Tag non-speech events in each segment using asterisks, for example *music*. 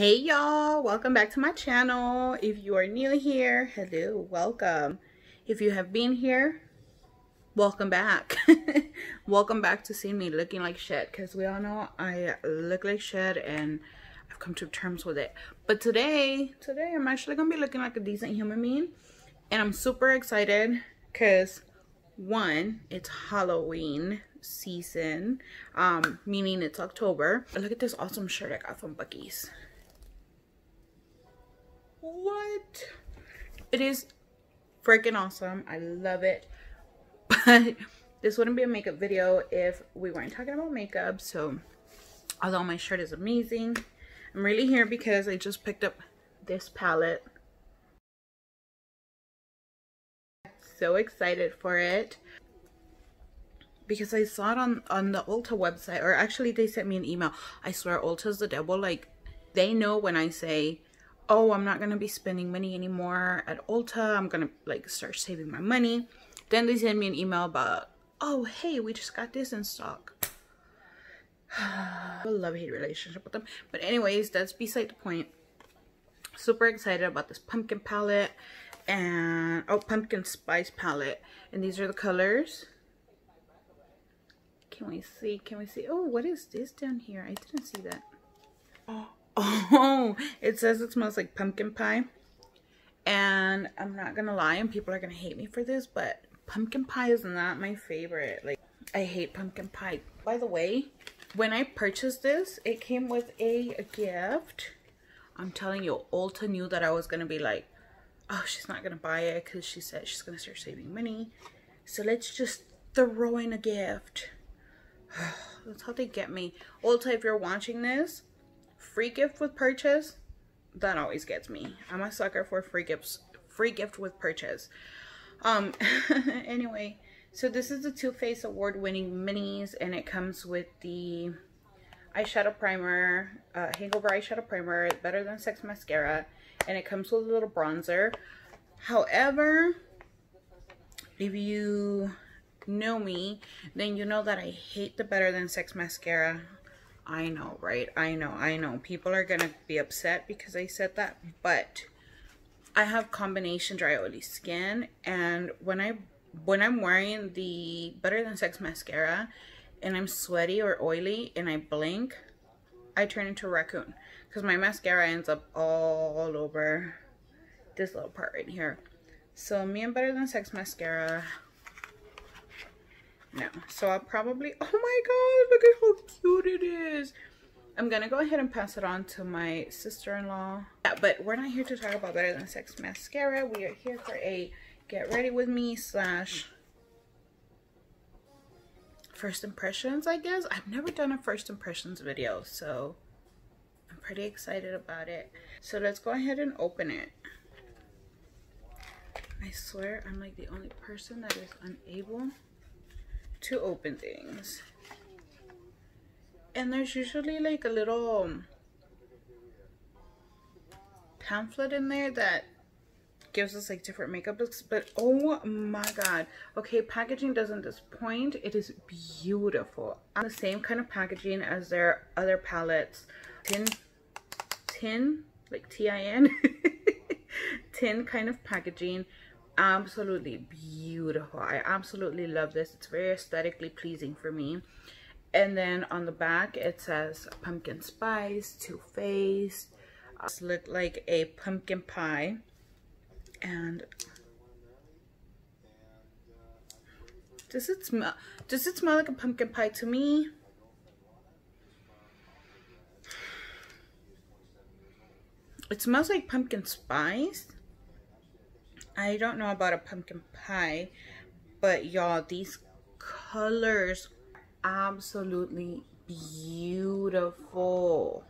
Hey y'all, welcome back to my channel. If you are new here, hello, welcome. If you have been here, welcome back. *laughs* welcome back to seeing me looking like shit because we all know I look like shit and I've come to terms with it. But today, today I'm actually gonna be looking like a decent human being and I'm super excited because one, it's Halloween season, um, meaning it's October. Look at this awesome shirt I got from Buc-ee's what? It is freaking awesome. I love it. *laughs* But this wouldn't be a makeup video if we weren't talking about makeup. So although my shirt is amazing i'm really here because i just picked up this palette. So excited for it. Because I saw it on on the Ulta website or actually they sent me an email. I swear Ulta's the devil. Like they know when I say oh, I'm not going to be spending money anymore at Ulta. I'm going to like start saving my money. Then they send me an email about, oh, hey, we just got this in stock. *sighs* love-hate relationship with them. But anyways, that's beside the point. Super excited about this pumpkin palette and, oh, pumpkin spice palette. And these are the colors. Can we see? Can we see? Oh, what is this down here? I didn't see that. Oh, Oh, it says it smells like pumpkin pie. And I'm not gonna lie, and people are gonna hate me for this, but pumpkin pie is not my favorite. Like, I hate pumpkin pie. By the way, when I purchased this, it came with a, a gift. I'm telling you, Ulta knew that I was gonna be like, oh, she's not gonna buy it because she said she's gonna start saving money. So let's just throw in a gift. *sighs* That's how they get me. Ulta, if you're watching this, free gift with purchase, that always gets me. I'm a sucker for free gifts, free gift with purchase. Um, *laughs* anyway, so this is the Too Faced award-winning minis, and it comes with the eyeshadow primer, uh, Hangover eyeshadow primer, Better Than Sex mascara, and it comes with a little bronzer. However, if you know me, then you know that I hate the Better Than Sex mascara. I know, right? I know, I know. People are going to be upset because I said that, but I have combination dry oily skin and when I when I'm wearing the Better Than Sex mascara and I'm sweaty or oily and I blink, I turn into a raccoon because my mascara ends up all over this little part right here. So me and Better Than Sex mascara no. So I'll probably, *laughs* oh my god, look at how cute it is. I'm going to go ahead and pass it on to my sister-in-law. Yeah, but we're not here to talk about Better Than Sex Mascara. We are here for a get ready with me slash first impressions, I guess. I've never done a first impressions video, so I'm pretty excited about it. So let's go ahead and open it. I swear I'm like the only person that is unable to open things. And there's usually like a little um, pamphlet in there that gives us like different makeup looks but oh my god. Okay packaging doesn't disappoint. It is beautiful. On the same kind of packaging as their other palettes. Tin tin like tin *laughs* tin kind of packaging absolutely beautiful. I absolutely love this. It's very aesthetically pleasing for me. And then on the back it says pumpkin spice Too Faced look like a pumpkin pie. And does it smell does it smell like a pumpkin pie to me? It smells like pumpkin spice I don't know about a pumpkin pie, but y'all, these colors absolutely beautiful.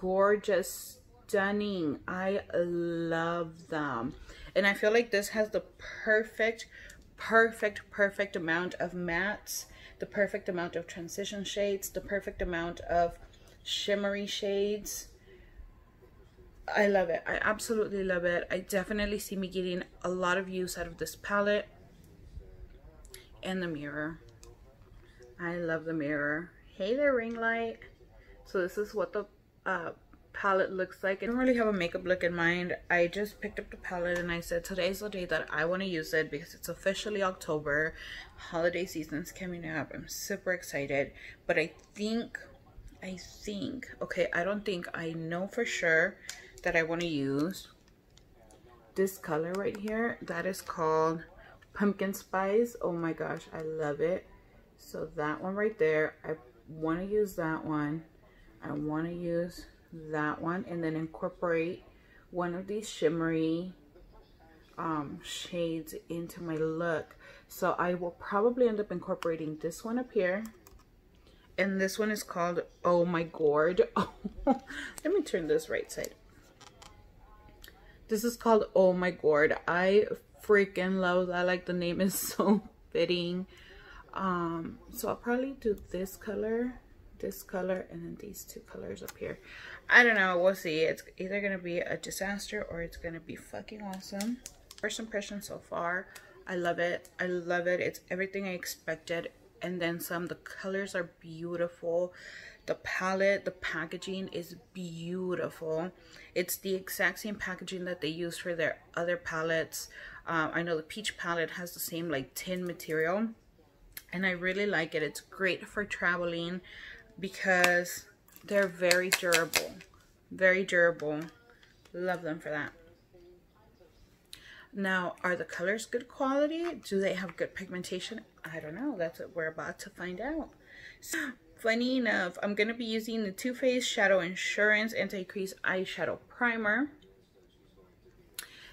Gorgeous, stunning. I love them. And I feel like this has the perfect, perfect, perfect amount of mattes, the perfect amount of transition shades, the perfect amount of shimmery shades I love it. I absolutely love it. I definitely see me getting a lot of use out of this palette and the mirror. I love the mirror. Hey there, ring light. So this is what the uh, palette looks like. I don't really have a makeup look in mind. I just picked up the palette and I said today's the day that I want to use it because it's officially October. Holiday season's coming up. I'm super excited. But I think, I think, okay, I don't think, I know for sure that I want to use this color right here. That is called Pumpkin Spice. Oh my gosh, I love it. So that one right there, I want to use that one. I want to use that one and then incorporate one of these shimmery um, shades into my look. So I will probably end up incorporating this one up here. And this one is called Oh My Gourd. *laughs* Let me turn this right side. This is called Oh My Gourd. I freaking love that. Like the name is *laughs* so fitting. Um, so I'll probably do this color this color and then these two colors up here. I don't know. We'll see. It's either gonna be a disaster or it's gonna be fucking awesome. First impression so far. I love it. I love it. It's everything i expected. And then some. The colors are beautiful the palette the packaging is beautiful it's the exact same packaging that they use for their other palettes um, i know the peach palette has the same like tin material and i really like it it's great for traveling because they're very durable. Very durable. Love them for that. Now, are the colors good quality? Do they have good pigmentation? I don't know. That's what we're about to find out. So, funny enough, I'm going to be using the Too Faced Shadow Insurance Anti-Crease Eyeshadow Primer.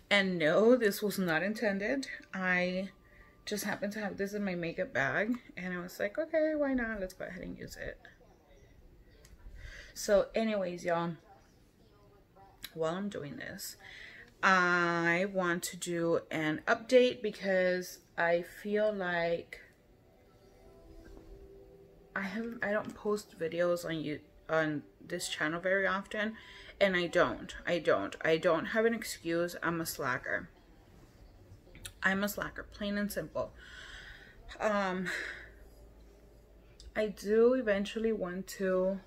And no, this was not intended. I just happened to have this in my makeup bag. And I was like, okay, why not? Let's go ahead and use it. So anyways, y'all, while I'm doing this, I want to do an update because I feel like I haven't I don't post videos on you on this channel very often and I don't. I don't. I don't have an excuse. I'm a slacker. I'm a slacker, plain and simple. Um I do eventually want to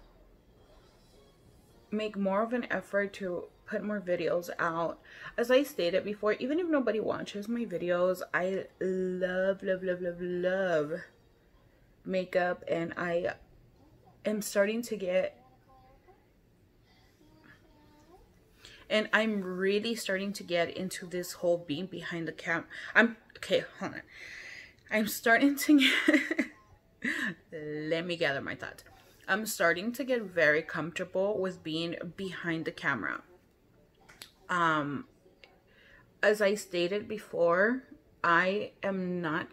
make more of an effort to put more videos out. As I stated before, even if nobody watches my videos, I love, love, love, love, love makeup and I am starting to get and I'm really starting to get into this whole being behind the cam. I'm okay, hold on. I'm starting to get *laughs* let me gather my thoughts. I'm starting to get very comfortable with being behind the camera. Um, as I stated before, I am not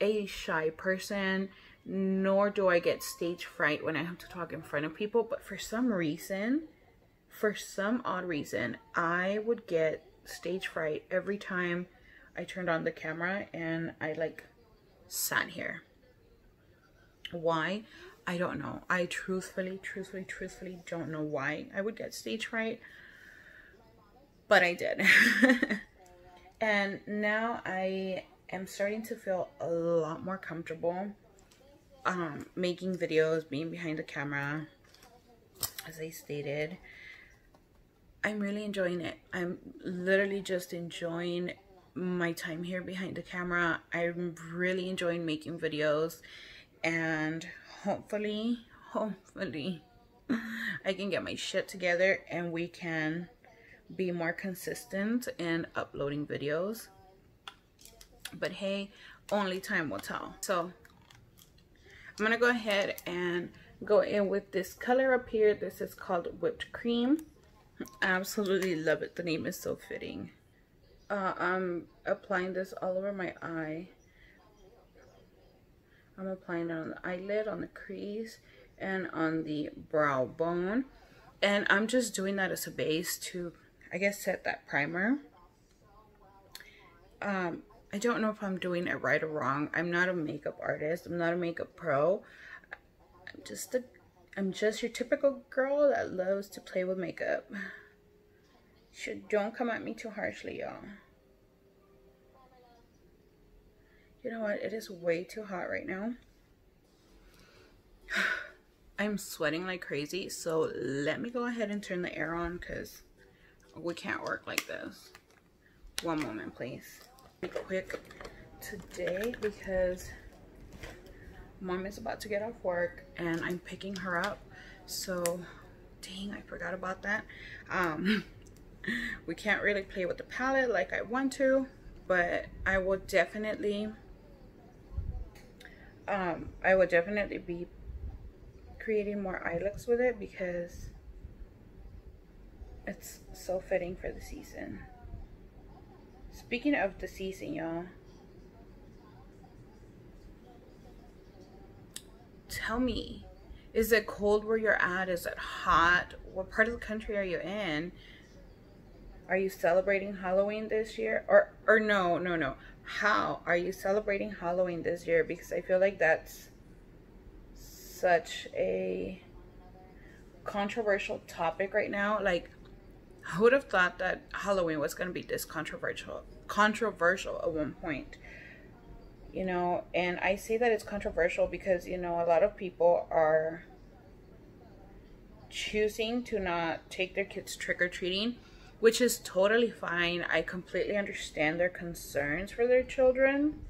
a shy person, nor do I get stage fright when I have to talk in front of people. But for some reason, for some odd reason, I would get stage fright every time I turned on the camera and I like sat here. Why? I don't know. I truthfully, truthfully, truthfully don't know why I would get stage fright. But I did. *laughs* and now I am starting to feel a lot more comfortable um, making videos, being behind the camera, as I stated. I'm really enjoying it. I'm literally just enjoying my time here behind the camera. I'm really enjoying making videos and hopefully, hopefully, *laughs* I can get my shit together and we can be more consistent in uploading videos. But hey, only time will tell. So I'm to go ahead and go in with this color up here. This is called Whipped Cream. I absolutely love it. The name is so fitting. Uh, I'm applying this all over my eye. I'm applying it on the eyelid, on the crease, and on the brow bone. And I'm just doing that as a base to, I guess, set that primer. Um, I don't know if I'm doing it right or wrong. I'm not a makeup artist. I'm not a makeup pro. I'm just a, I'm just your typical girl that loves to play with makeup. Should don't come at me too harshly, y'all. You know what? It is way too hot right now. *sighs* I'm sweating like crazy, so let me go ahead and turn the air on because we can't work like this. One moment, please. Quick today because mom is about to get off work and I'm picking her up. So, dang, I forgot about that. Um, *laughs* we can't really play with the palette like I want to, but I will definitely, um, I will definitely be creating more eye looks with it because it's so fitting for the season. Speaking of the season, y'all. Tell me, is it cold where you're at? Is it hot? What part of the country are you in? Are you celebrating Halloween this year? Or or no, no, no. How are you celebrating Halloween this year? Because I feel like that's such a controversial topic right now. Like, who would have thought that Halloween was going to be this controversial? Controversial at one point, you know. And I say that it's controversial because you know a lot of people are choosing to not take their kids trick or treating, which is totally fine. I completely understand their concerns for their children.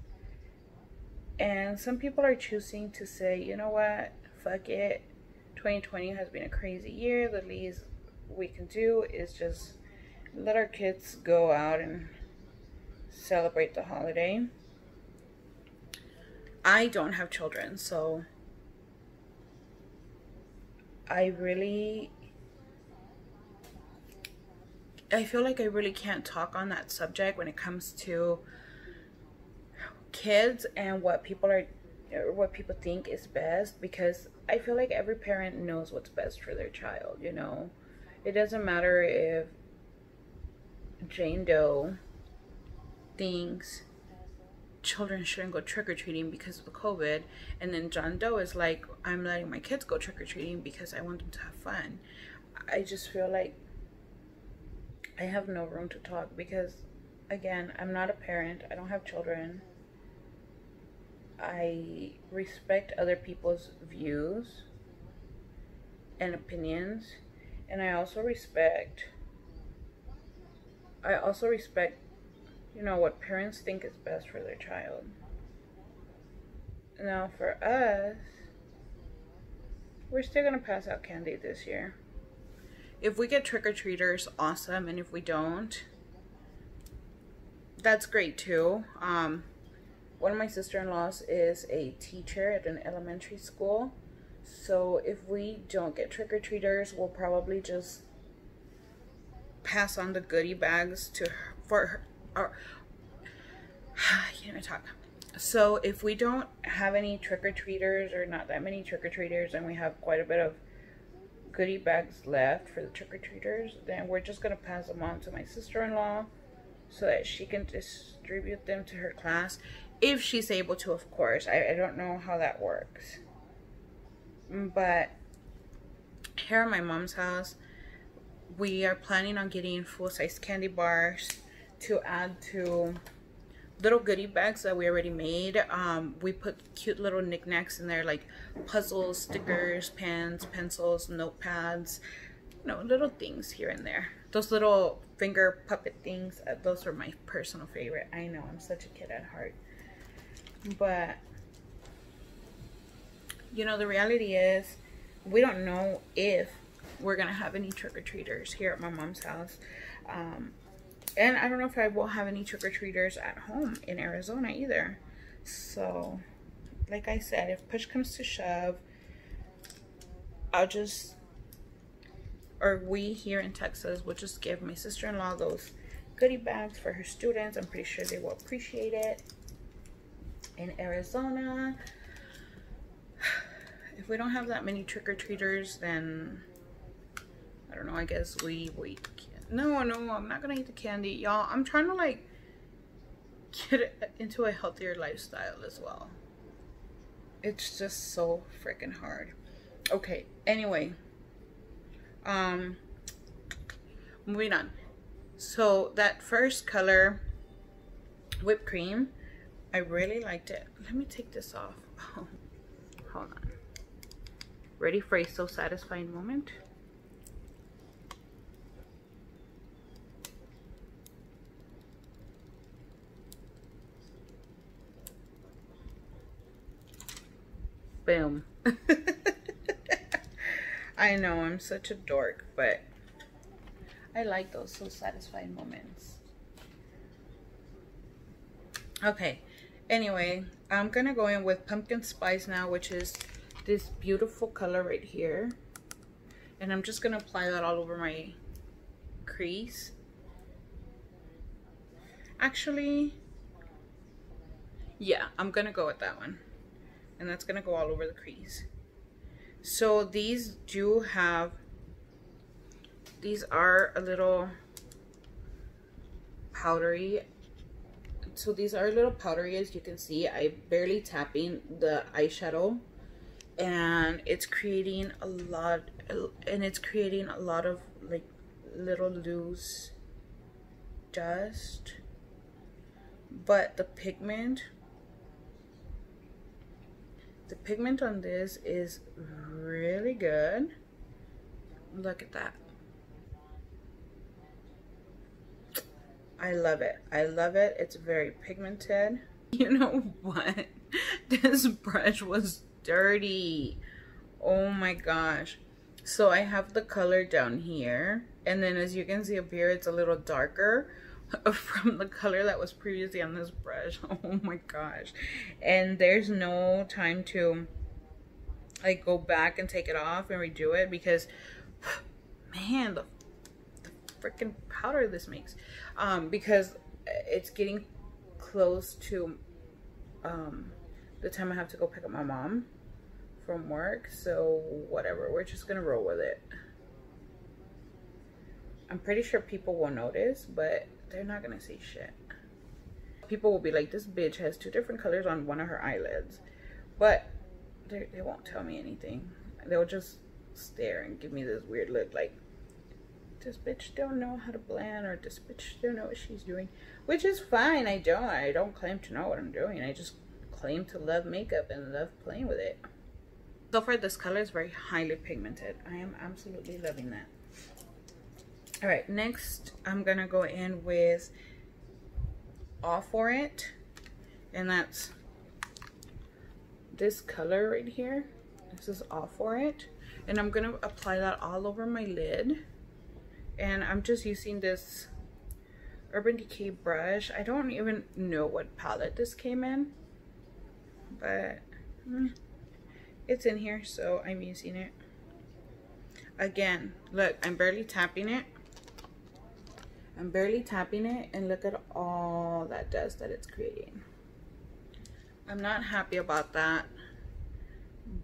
And some people are choosing to say, you know what, fuck it. 2020 has been a crazy year. The least we can do is just let our kids go out and celebrate the holiday. I don't have children, so I really I feel like I really can't talk on that subject when it comes to kids and what people are what people think is best because I feel like every parent knows what's best for their child, you know. It doesn't matter if Jane Doe thinks children shouldn't go trick or treating because of the COVID, and then John Doe is like, I'm letting my kids go trick or treating because I want them to have fun. I just feel like I have no room to talk because, again, I'm not a parent, I don't have children. I respect other people's views and opinions, and I also respect. I also respect, you know, what parents think is best for their child. Now, for us, we're still gonna pass out candy this year. If we get trick or treaters, awesome, and if we don't, that's great too. Um, one of my sister-in-laws is a teacher at an elementary school. So if we don't get trick-or-treaters, we'll probably just pass on the goodie bags to her, for her. Or, I can't even talk. So if we don't have any trick-or-treaters or not that many trick-or-treaters and we have quite a bit of goodie bags left for the trick-or-treaters, then we're just going to pass them on to my sister-in-law so that she can distribute them to her class if she's able to, of course. I, I don't know how that works. But here at my mom's house, we are planning on getting full-size candy bars to add to little goodie bags that we already made. Um, we put cute little knickknacks in there like puzzles, stickers, pens, pencils, notepads, you know, little things here and there. Those little finger puppet things, uh, those are my personal favorite. I know, I'm such a kid at heart. But, you know, the reality is we don't know if we're going to have any trick-or-treaters here at my mom's house. Um, and I don't know if I will have any trick-or-treaters at home in Arizona either. So, like I said, if push comes to shove, I'll just, or we here in Texas will just give my sister-in-law those goodie bags for her students. I'm pretty sure they will appreciate it in Arizona. If we don't have that many trick-or-treaters, then I don't know, I guess we wait. No, no, I'm not gonna eat the candy. Y'all, I'm trying to like get into a healthier lifestyle as well. It's just so freaking hard. Okay, anyway. Um, moving on. So that first color, whipped cream, I really liked it. Let me take this off. *laughs* hold on. Ready for a so satisfying moment? Boom. *laughs* I know I'm such a dork, but I like those so satisfying moments. Okay, anyway, I'm gonna go in with pumpkin spice now, which is this beautiful color right here. And I'm just gonna apply that all over my crease. Actually, yeah, I'm gonna go with that one. And that's gonna go all over the crease. So these do have these are a little powdery. So these are a little powdery as you can see. I barely tapping the eyeshadow and it's creating a lot and it's creating a lot of like little loose dust but the pigment the pigment on this is really good. Look at that. I love it. I love it. It's very pigmented. *laughs* You know what? *laughs* This brush was dirty. Oh my gosh. So I have the color down here. And then as you can see up here, it's a little darker. *laughs* from the color that was previously on this brush. *laughs* Oh my gosh. And there's no time to like go back and take it off and redo it because *sighs* man, the, the freaking powder this makes. Um, because it's getting close to um, the time I have to go pick up my mom from work. So whatever, we're just gonna roll with it. I'm pretty sure people will notice, but they're not gonna say shit. People will be like, this bitch has two different colors on one of her eyelids. But they won't tell me anything. They'll just stare and give me this weird look like, this bitch don't know how to blend or this bitch don't know what she's doing. Which is fine, I don't. I don't claim to know what I'm doing. I just claim to love makeup and love playing with it. So far, this color is very highly pigmented. I am absolutely loving that. All right next i'm gonna go in with all for it and that's this color right here. This is all for it and i'm gonna apply that all over my lid. And i'm just using this urban decay brush. I don't even know what palette this came in but mm, it's in here so i'm using it again look i'm barely tapping it I'm barely tapping it and look at all that dust that it's creating. I'm not happy about that,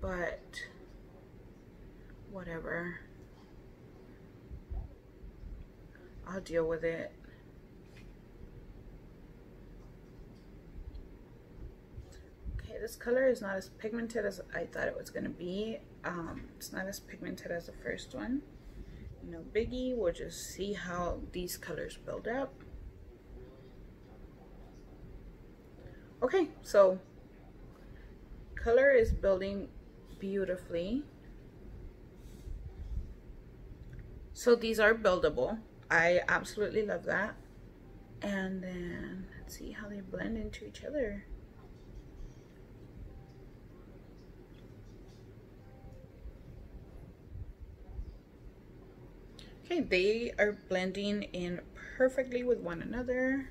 but whatever. I'll deal with it. Okay, this color is not as pigmented as I thought it was going to be. Um, it's not as pigmented as the first one. No biggie. We'll just see how these colors build up. Okay so color is building beautifully. So these are buildable. I absolutely love that. And then let's see how they blend into each other Okay, they are blending in perfectly with one another.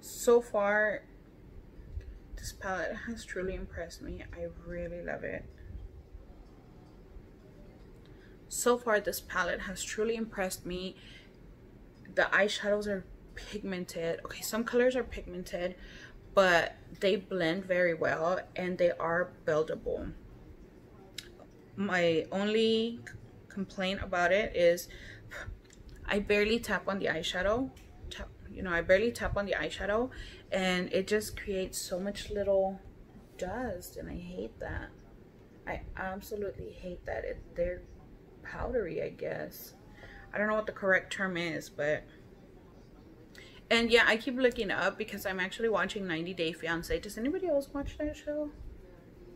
So far, this palette has truly impressed me. I really love it. So far, this palette has truly impressed me. The eyeshadows are pigmented. Okay some colors are pigmented but they blend very well and they are buildable. My only complaint about it is I barely tap on the eyeshadow. Tap, you know I barely tap on the eyeshadow and it just creates so much little dust and I hate that. I absolutely hate that it they're powdery I guess. I don't know what the correct term is but And yeah, I keep looking up because I'm actually watching 90 Day Fiance. Does anybody else watch that show?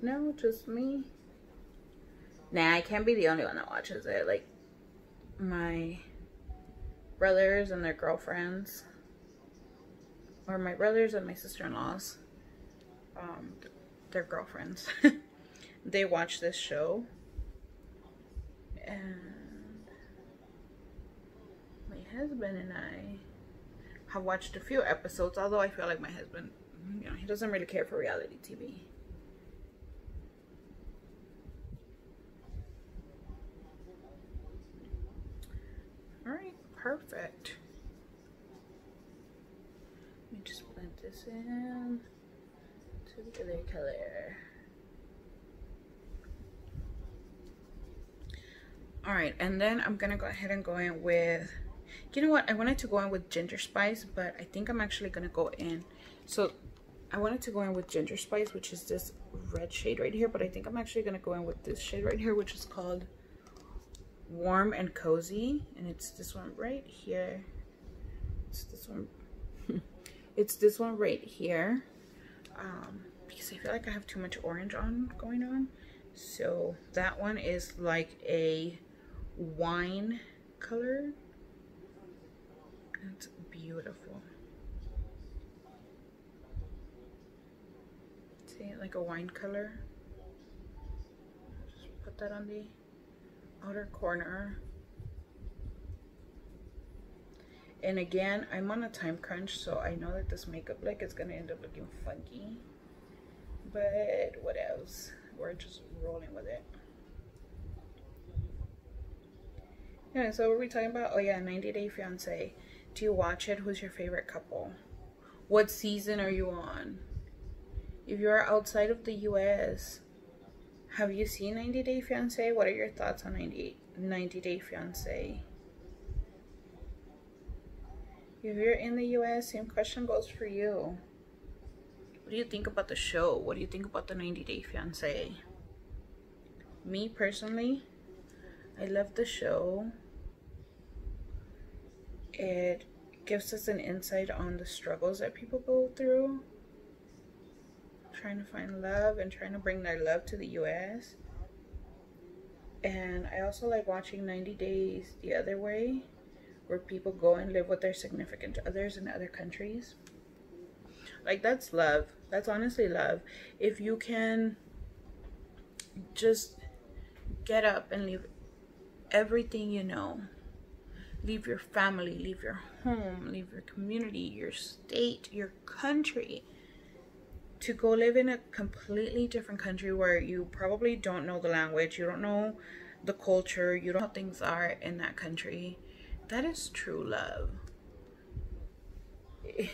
No, just me. Nah, I can't be the only one that watches it. Like my brothers and their girlfriends, or my brothers and my sister-in-laws, um, their girlfriends. *laughs* they watch this show, and my husband and I have watched a few episodes. Although I feel like my husband, you know, he doesn't really care for reality TV. All right, perfect. Let me just blend this in to the other color. All right, and then I'm gonna go ahead and go in with, you know what? I wanted to go in with ginger spice, but I think I'm actually gonna go in. So I wanted to go in with ginger spice, which is this red shade right here, but I think I'm actually gonna go in with this shade right here, which is called warm and cozy and it's this one right here it's this one *laughs* it's this one right here um because i feel like i have too much orange on going on so that one is like a wine color it's beautiful see like a wine color just put that on the outer corner. And again, I'm on a time crunch, so I know that this makeup like is gonna end up looking funky. But what else? We're just rolling with it. Yeah, so what were we talking about? Oh yeah, 90 Day Fiance. Do you watch it? Who's your favorite couple? What season are you on? If you're outside of the US, have you seen 90 Day Fiance? What are your thoughts on 90, 90 Day Fiance? If you're in the US, same question goes for you. What do you think about the show? What do you think about the 90 Day Fiance? Me personally, I love the show. It gives us an insight on the struggles that people go through trying to find love and trying to bring their love to the US. And I also like watching 90 Days the Other Way, where people go and live with their significant others in other countries. Like, that's love. That's honestly love. If you can just get up and leave everything you know, leave your family, leave your home, leave your community, your state, your country to go live in a completely different country where you probably don't know the language, you don't know the culture, you don't know how things are in that country, that is true love. *laughs*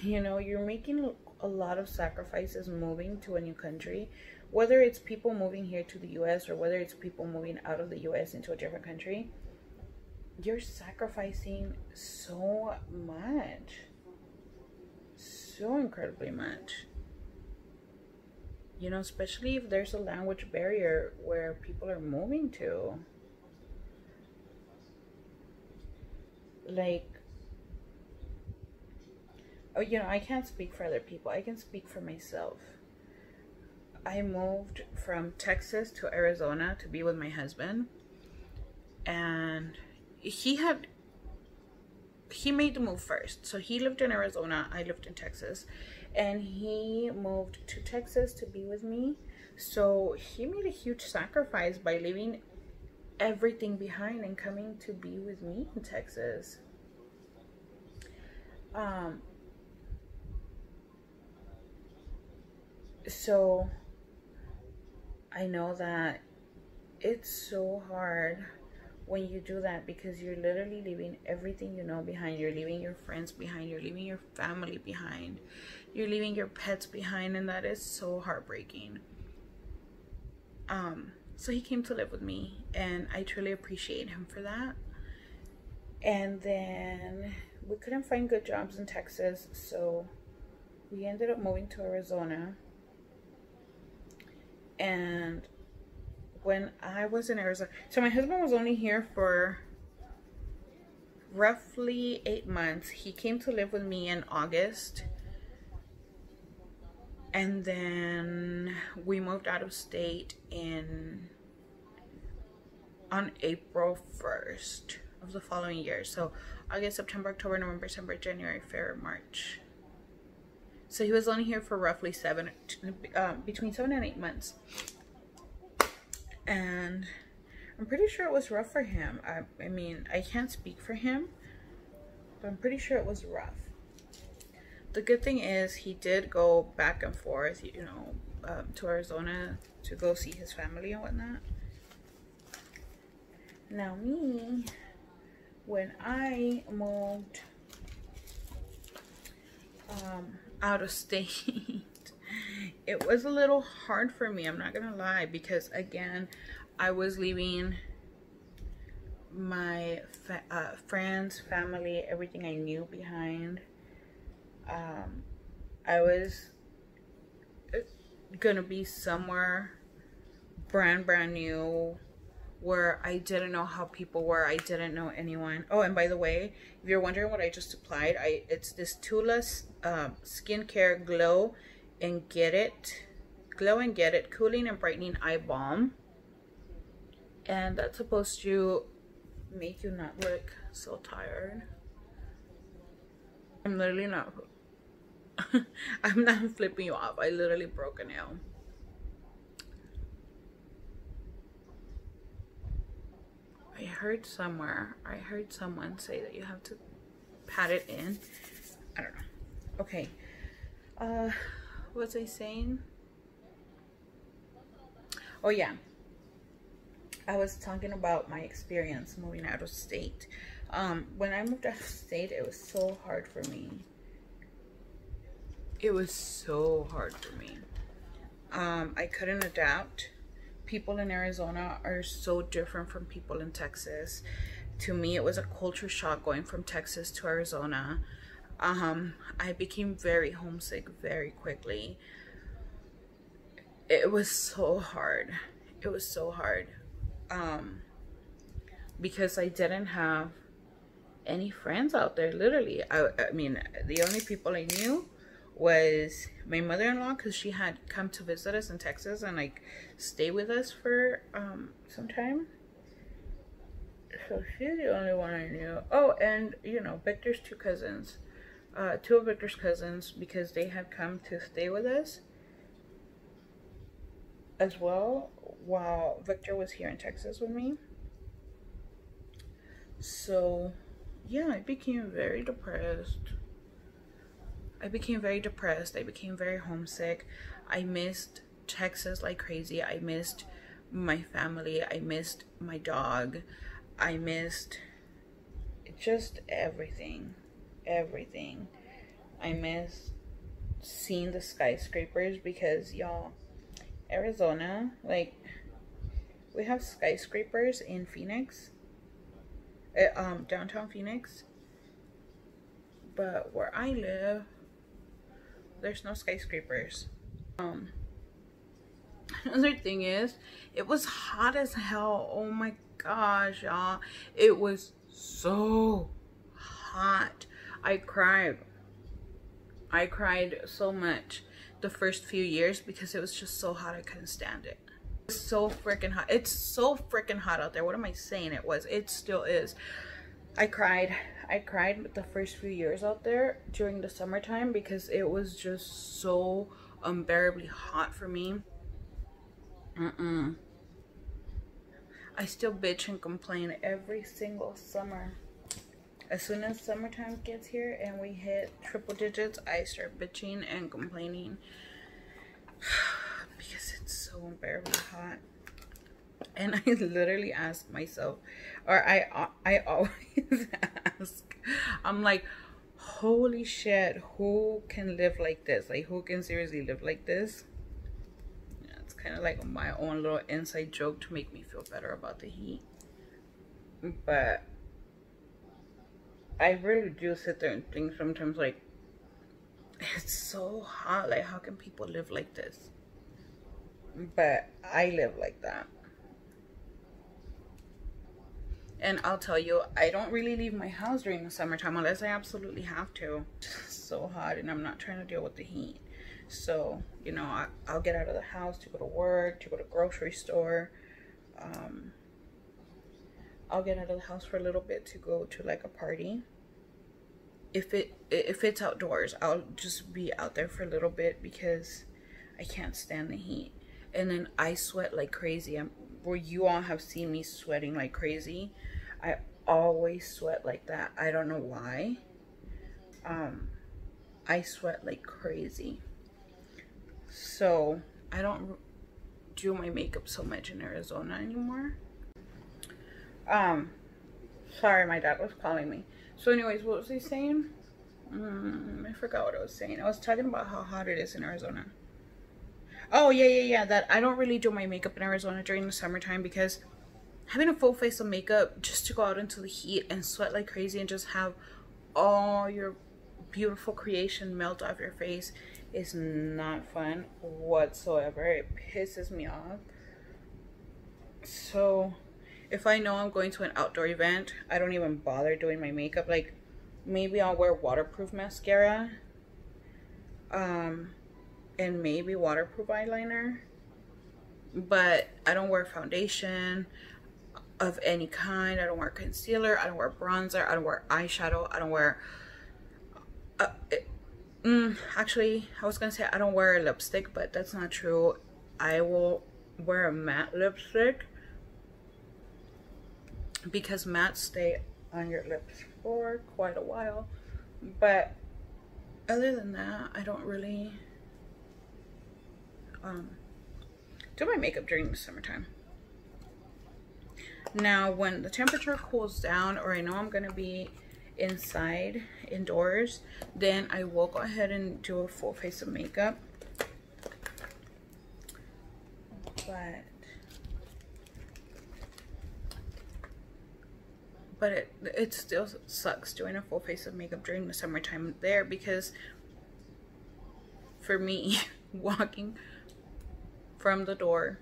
You know, you're making a lot of sacrifices moving to a new country, whether it's people moving here to the US or whether it's people moving out of the US into a different country. You're sacrificing so much. So incredibly much you know, especially if there's a language barrier where people are moving to. Like, oh, you know, I can't speak for other people, I can speak for myself. I moved from Texas to Arizona to be with my husband, and he had he made the move first. So he lived in Arizona, I lived in Texas, and he moved to Texas to be with me. So he made a huge sacrifice by leaving everything behind and coming to be with me in Texas. Um, so I know that it's so hard when you do that because you're literally leaving everything you know behind. You're leaving your friends behind. You're leaving your family behind. You're leaving your pets behind, and that is so heartbreaking. Um, so he came to live with me, and I truly appreciate him for that. And then we couldn't find good jobs in Texas, so we ended up moving to Arizona. And when I was in Arizona. So my husband was only here for roughly eight months. He came to live with me in August. And then we moved out of state in on April 1st of the following year. So August, September, October, November, December, January, February, March. So he was only here for roughly seven, uh, between seven and eight months. And I'm pretty sure it was rough for him. I, I mean, I can't speak for him, but I'm pretty sure it was rough. The good thing is he did go back and forth, you know, um, to Arizona to go see his family and whatnot. Now me, when I moved um, out of *laughs* state, it was a little hard for me. I'm not to lie because again, I was leaving my fa uh, friends, family, everything I knew behind. Um, I was uh, gonna be somewhere brand brand new where I didn't know how people were. I didn't know anyone. Oh, and by the way, if you're wondering what I just applied, I it's this Tula um, Skincare Glow and Get It. Glow and Get It Cooling and Brightening Eye Balm. And that's supposed to make you not look so tired. I'm literally not... *laughs* I'm not flipping you off. I literally broke a nail. I heard somewhere, I heard someone say that you have to pat it in. I don't know. Okay. Uh, was I saying? Oh yeah. I was talking about my experience moving out of state. Um, when I moved out of state, it was so hard for me. It was so hard for me. Um, I couldn't adapt people in Arizona are so different from people in Texas. To me, it was a culture shock going from Texas to Arizona. Um, I became very homesick very quickly. It was so hard. It was so hard. Um, because I didn't have any friends out there, literally. I, I mean, the only people I knew was my mother-in-law because she had come to visit us in Texas and like stay with us for um some time. So she's the only one I knew. Oh, and you know, Victor's two cousins. Uh, two of Victor's cousins because they had come to stay with us as well while Victor was here in Texas with me. So, yeah, I became very depressed I became very depressed. I became very homesick. I missed Texas like crazy. I missed my family. I missed my dog. I missed just everything. Everything. I miss seeing the skyscrapers because y'all, Arizona, like, we have skyscrapers in Phoenix, uh, um, downtown Phoenix. But where I live, there's no skyscrapers. Um, *laughs* another thing is, it was hot as hell. Oh my gosh, y'all. It was so hot. I cried. I cried so much the first few years because it was just so hot I couldn't stand it. It's so freaking hot. It's so freaking hot out there. What am I saying it was? It still is. I cried. I cried the first few years out there during the summertime because it was just so unbearably hot for me. Mm-mm. I still bitch and complain every single summer. As soon as summertime gets here and we hit triple digits, I start bitching and complaining *sighs* because it's so unbearably hot and I literally ask myself, or I I always *laughs* ask, I'm like, holy shit, who can live like this? Like, who can seriously live like this? Yeah, it's kind of like my own little inside joke to make me feel better about the heat. But I really do sit there and think sometimes, like, it's so hot. Like, how can people live like this? But I live like that. And I'll tell you, I don't really leave my house during the summertime unless I absolutely have to. It's so hot and I'm not trying to deal with the heat. So, you know, I, will get out of the house to go to work, to go to grocery store. Um, I'll get out of the house for a little bit to go to like a party. If it if it's outdoors, I'll just be out there for a little bit because I can't stand the heat. And then I sweat like crazy. I'm where you all have seen me sweating like crazy. I always sweat like that. I don't know why. Um I sweat like crazy. So, I don't do my makeup so much in Arizona anymore. Um, sorry, my dad was calling me. So anyways, what was he saying? Mm, I forgot what I was saying. I was talking about how hot it is in Arizona. Oh, yeah, yeah, yeah. That I don't really do my makeup in Arizona during the summertime because having a full face of makeup just to go out into the heat and sweat like crazy and just have all your beautiful creation melt off your face is not fun whatsoever. It pisses me off. So if I know I'm going to an outdoor event, I don't even bother doing my makeup. Like, maybe I'll wear waterproof mascara. Um, and maybe waterproof eyeliner. But I don't wear foundation of any kind. I don't wear concealer. I don't wear bronzer. I don't wear eyeshadow. I don't wear... Uh, it, mm, actually, I was going to say I don't wear a lipstick, but that's not true. I will wear a matte lipstick because matte stay on your lips for quite a while. But other than that I don't really um, do my makeup during the summertime. Now when the temperature cools down or I know I'm gonna be inside indoors then I will go ahead and do a full face of makeup. But but it it still sucks doing a full face of makeup during the summertime there because for me *laughs* walking from the door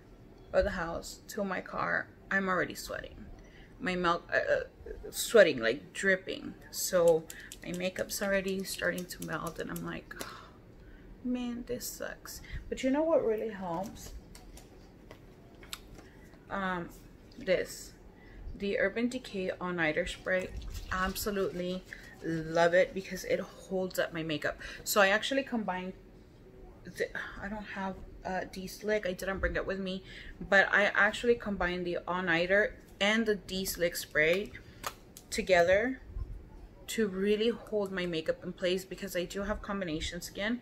of the house to my car I'm already sweating. My mouth uh, sweating like dripping. So my makeup's already starting to melt and I'm like oh, man this sucks. But you know what really helps? Um this the Urban Decay All Nighter Spray. Absolutely love it because it holds up my makeup. So I actually combined, the, I don't have uh, De-Slick. I didn't bring it with me. But I actually combined the All Nighter and the De-Slick spray together to really hold my makeup in place because I do have combination skin.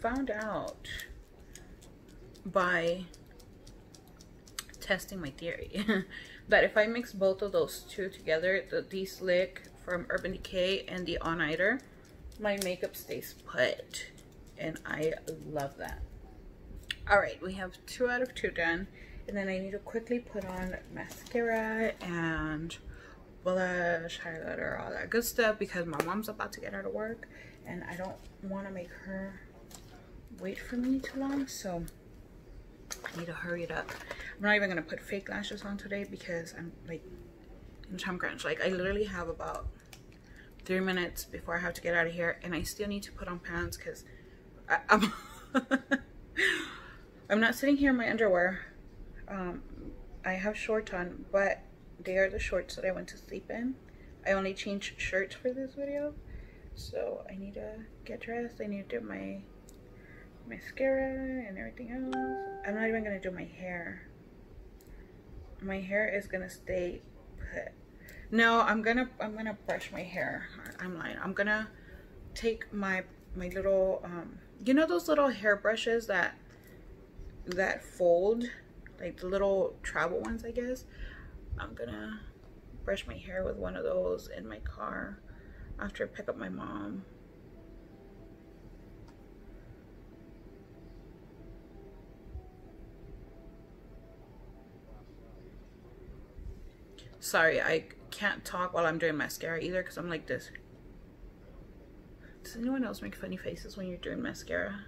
Found out by testing my theory *laughs* that if I mix both of those two together, the De-Slick from Urban Decay and the All Nighter, my makeup stays put. And I love that. Alright, we have two out of two done. And then I need to quickly put on mascara and blush, highlighter, all that good stuff because my mom's about to get out of work and I don't want to make her wait for me too long. So I need to hurry it up. I'm not even gonna put fake lashes on today because I'm like in time crunch. Like I literally have about three minutes before I have to get out of here and I still need to put on pants because I'm *laughs* I'm not sitting here in my underwear. Um, I have shorts on, but they are the shorts that I went to sleep in. I only changed shirts for this video. So I need to get dressed. I need to do my mascara and everything else. I'm not even gonna do my hair. My hair is gonna stay put. No, I'm gonna I'm gonna brush my hair. I'm lying. I'm gonna take my my little um you know those little hair brushes that that fold like the little travel ones I guess. I'm gonna brush my hair with one of those in my car after I pick up my mom. sorry, I can't talk while I'm doing mascara either because I'm like this. Does anyone else make funny faces when you're doing mascara?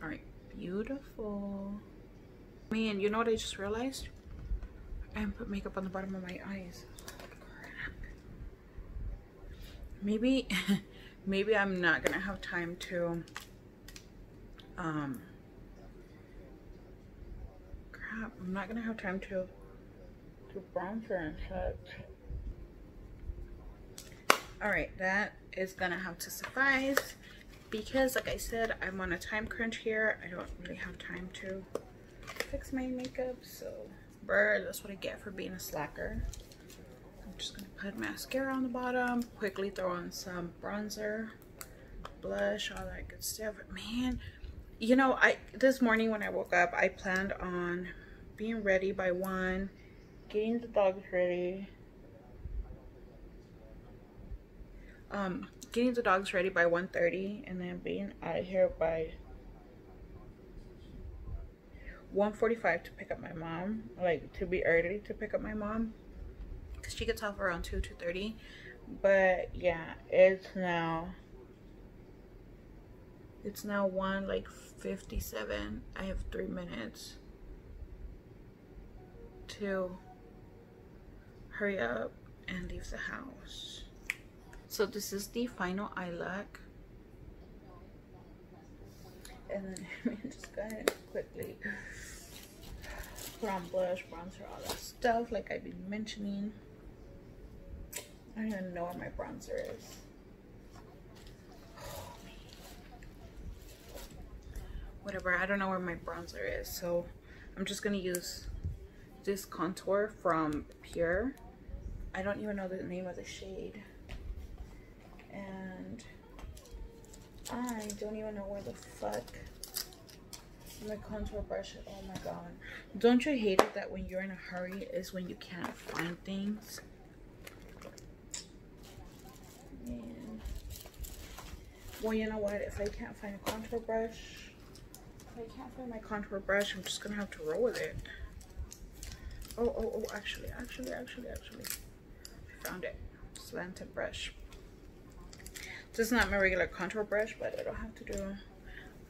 All right, beautiful. Man, you know what I just realized? Haven't put makeup on the bottom of my eyes. Crap. Maybe, *laughs* maybe I'm not gonna have time to, um, crap, I'm not gonna have time to do bronzer and such. All right, that is gonna have to suffice because like I said, I'm on a time crunch here. I don't really have time to fix my makeup, so brr, that's what I get for being a slacker. I'm just gonna put mascara on the bottom, quickly throw on some bronzer, blush, all that good stuff. Man, you know, I this morning when I woke up, I planned on being ready by one, getting the dogs ready, um, getting the dogs ready by 1.30 and then being out of here by 1.45 to pick up my mom. Like, to be early to pick up my mom. Because she gets off around 2, 2.30. But, yeah, it's now... It's now 1, like, 57. I have 3 minutes to hurry up and leave the house. So this is the final eye look. And then *laughs* just go ahead quickly put on blush, bronzer, all that stuff like I've been mentioning. I don't even know where my bronzer is. *sighs* Whatever, I don't know where my bronzer is. So I'm just gonna use this contour from Pure. I don't even know the name of the shade and I don't even know where the fuck my contour brush is. Oh my god. Don't you hate it that when you're in a hurry is when you can't find things? Man. Well, you know what? If I can't find a contour brush, if I can't find my contour brush, I'm just gonna have to roll with it. Oh, oh, oh, actually, actually, actually, actually. I found it. Slanted brush. This is not my regular contour brush, but I don't have to do,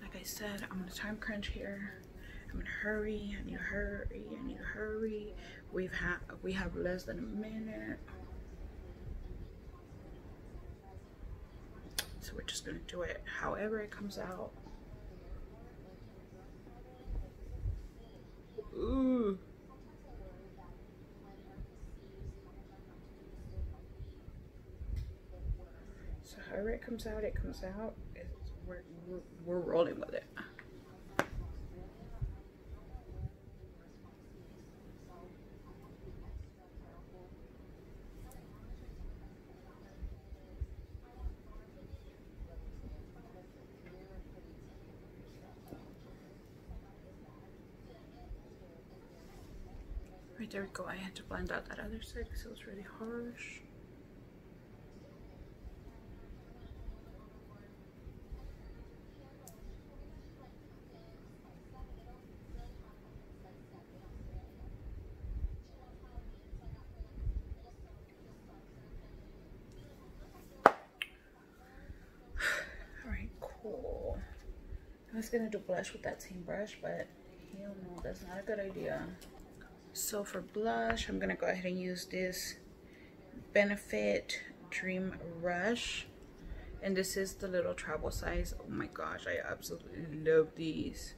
like I said, I'm on a time crunch here. I'm in a hurry, I need to hurry, I need to hurry. We've had, we have less than a minute. So we're just gonna do it however it comes out. Ooh. However it comes out, it comes out. We're, we're, we're rolling with it. Right, there we go. I had to blend out that other side because it was really harsh. was gonna do blush with that same brush, but hell no, that's not a good idea. So for blush, I'm gonna go ahead and use this Benefit Dream Rush. And this is the little travel size. Oh my gosh, I absolutely love these.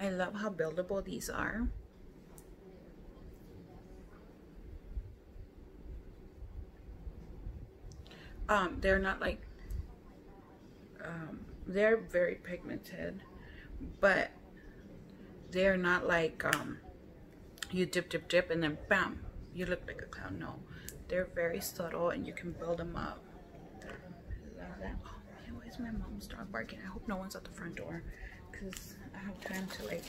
I love how buildable these are. um, they're not like, they're very pigmented, but they're not like, um, you dip, dip, dip, and then bam, you look like a clown. No, they're very subtle and you can build them up. That. Oh, man, why is my mom's dog barking? I hope no one's at the front door because I have time to like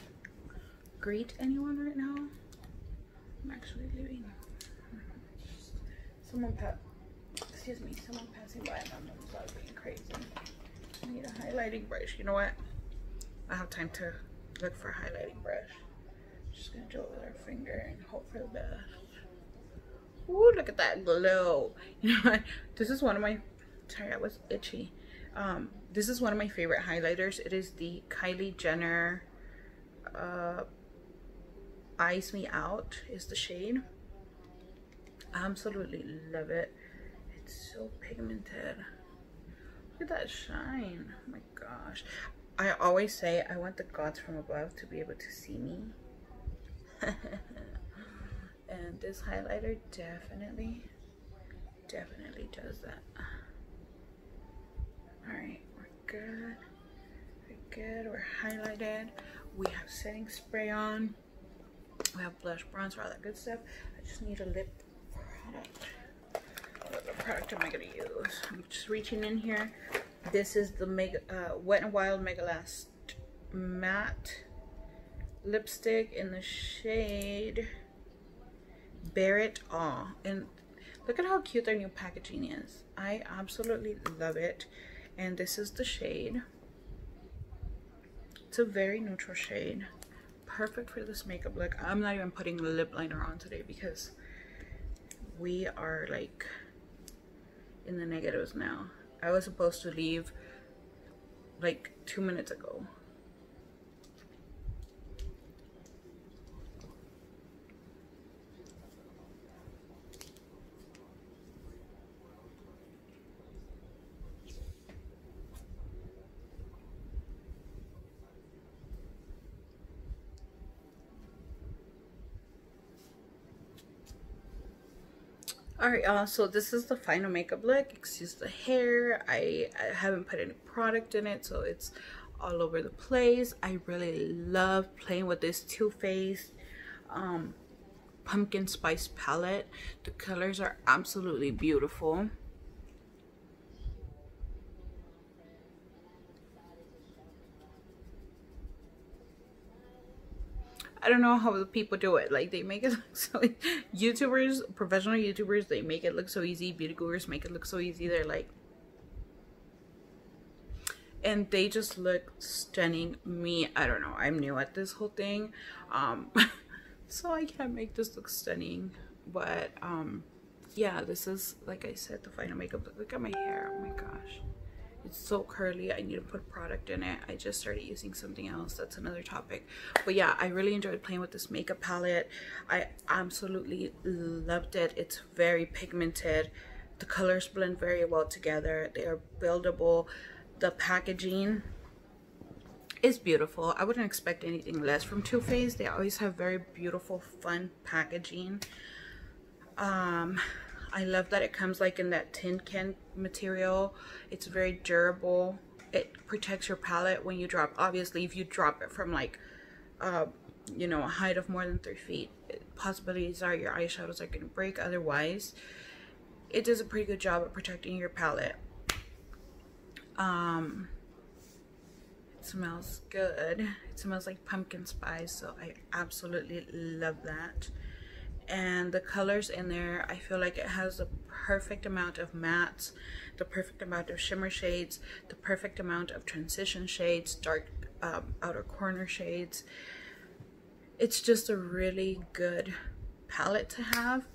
greet anyone right now. I'm actually leaving. Someone pet excuse me, someone passing by and I'm like being crazy. I need a highlighting brush. You know what? I have time to look for a highlighting brush. Just gonna do it with our finger and hope for the best. Ooh, look at that glow. *laughs* You know what? This is one of my, sorry, I was itchy. Um, this is one of my favorite highlighters. It is the Kylie Jenner uh, Ice Me Out is the shade. I Absolutely love it. It's so pigmented. Look at that shine. Oh my gosh. I always say I want the gods from above to be able to see me. *laughs* and this highlighter definitely, definitely does that. Alright, we're good. We're good. We're highlighted. We have setting spray on. We have blush, bronzer, all that good stuff. I just need a lip product. What product am I going to use? I'm just reaching in here. This is the Mega uh, Wet n Wild Mega Last Matte lipstick in the shade Bare It All. And look at how cute their new packaging is. I absolutely love it and this is the shade it's a very neutral shade perfect for this makeup look i'm not even putting lip liner on today because we are like in the negatives now. I was supposed to leave like two minutes ago all right y'all so this is the final makeup look. Excuse the hair. I, I, haven't put any product in it so it's all over the place. I really love playing with this Too Faced um, pumpkin spice palette. The colors are absolutely beautiful I don't know how people do it. Like they make it *laughs* look so YouTubers, professional YouTubers, they make it look so easy. Beauty gurus make it look so easy. They're like and they just look stunning. Me, I don't know. I'm new at this whole thing. Um *laughs* so I can't make this look stunning. But um yeah, this is like I said, the final makeup. Look at my hair. Oh my gosh it's so curly i need to put product in it. I just started using something else that's another topic. But yeah i really enjoyed playing with this makeup palette. I absolutely loved it. It's very pigmented. The colors blend very well together. They are buildable. The packaging is beautiful. I wouldn't expect anything less from Too Faced. They always have very beautiful fun packaging. Um I love that it comes like in that tin can material. It's very durable. It protects your palette when you drop. Obviously, if you drop it from like, uh, you know, a height of more than three feet, possibilities are your eyeshadows are going to break. Otherwise, it does a pretty good job at protecting your palette. Um, it smells good. It smells like pumpkin spice, so I absolutely love that and the colors in there I feel like it has the perfect amount of mattes the perfect amount of shimmer shades the perfect amount of transition shades dark um, outer corner shades. It's just a really good palette to have